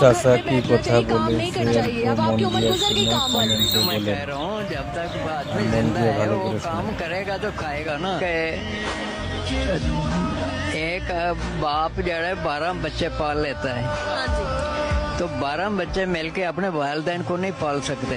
চাচা কি कथा बोले जब तक ज़िंदा है वो काम करेगा तो खाएगा ना। एक बाप जड़ा है बारह बच्चे पाल लेता है। तो बारह बच्चे मिलके अपने वालदेन को नहीं पाल सकते।